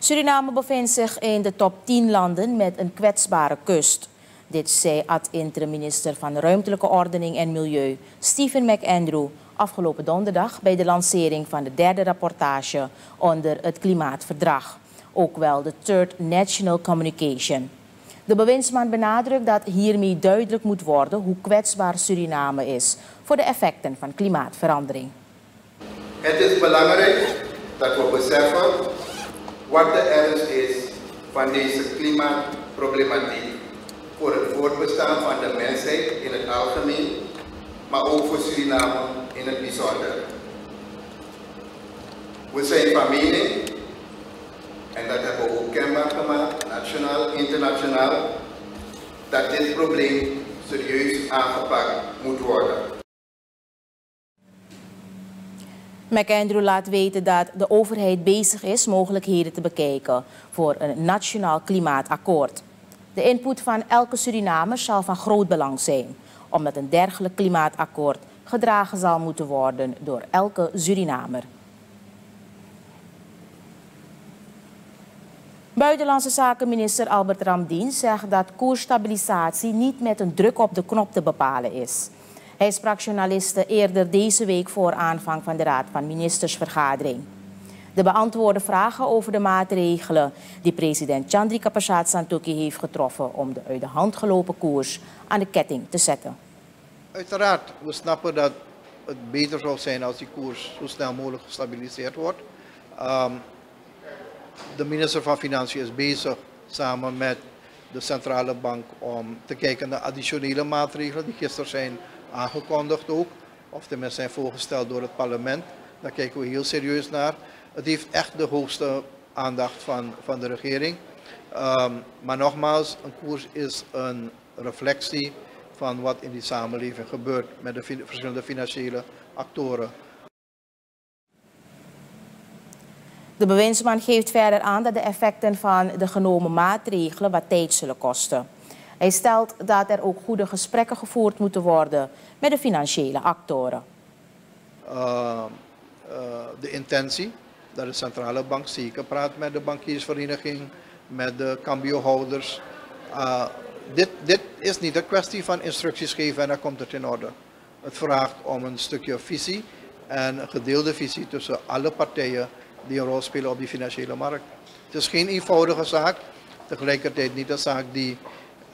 Suriname bevindt zich in de top 10 landen met een kwetsbare kust. Dit zei ad-interim minister van Ruimtelijke Ordening en Milieu, Stephen McAndrew, afgelopen donderdag bij de lancering van de derde rapportage onder het Klimaatverdrag, ook wel de Third National Communication. De bewindsman benadrukt dat hiermee duidelijk moet worden hoe kwetsbaar Suriname is voor de effecten van klimaatverandering. Het is belangrijk dat we beseffen wat de ernst is van deze klimaatproblematiek voor het voortbestaan van de mensheid in het algemeen, maar ook voor Suriname in het bijzonder. We zijn van mening, en dat hebben we ook kenbaar gemaakt, nationaal, internationaal, dat dit probleem serieus aangepakt moet worden. McAndrew laat weten dat de overheid bezig is mogelijkheden te bekijken voor een nationaal klimaatakkoord. De input van elke Surinamer zal van groot belang zijn, omdat een dergelijk klimaatakkoord gedragen zal moeten worden door elke Surinamer. Buitenlandse zakenminister Albert Ramdien zegt dat koersstabilisatie niet met een druk op de knop te bepalen is. Hij sprak journalisten eerder deze week voor aanvang van de Raad van Ministersvergadering. De beantwoorde vragen over de maatregelen die president Chandrika Prasad Santokhi heeft getroffen om de uit de hand gelopen koers aan de ketting te zetten. Uiteraard, we snappen dat het beter zou zijn als die koers zo snel mogelijk gestabiliseerd wordt. Um, de minister van Financiën is bezig samen met de centrale bank om te kijken naar additionele maatregelen die gisteren zijn aangekondigd ook, of tenminste zijn voorgesteld door het parlement. Daar kijken we heel serieus naar. Het heeft echt de hoogste aandacht van, van de regering. Um, maar nogmaals, een koers is een reflectie van wat in die samenleving gebeurt met de verschillende financiële actoren. De bewindsman geeft verder aan dat de effecten van de genomen maatregelen wat tijd zullen kosten. Hij stelt dat er ook goede gesprekken gevoerd moeten worden met de financiële actoren. Uh, uh, de intentie dat de centrale bank zeker praat met de bankiersvereniging, met de cambiohouders. Uh, dit, dit is niet een kwestie van instructies geven en dan komt het in orde. Het vraagt om een stukje visie en een gedeelde visie tussen alle partijen die een rol spelen op die financiële markt. Het is geen eenvoudige zaak, tegelijkertijd niet een zaak die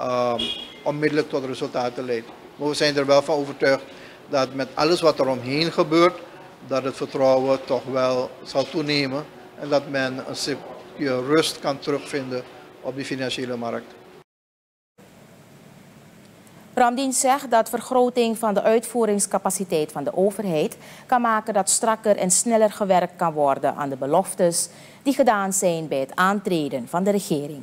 um, onmiddellijk tot resultaten leidt. Maar we zijn er wel van overtuigd dat met alles wat er omheen gebeurt, dat het vertrouwen toch wel zal toenemen en dat men een stukje rust kan terugvinden op die financiële markt. Ramdien zegt dat vergroting van de uitvoeringscapaciteit van de overheid kan maken dat strakker en sneller gewerkt kan worden aan de beloftes die gedaan zijn bij het aantreden van de regering.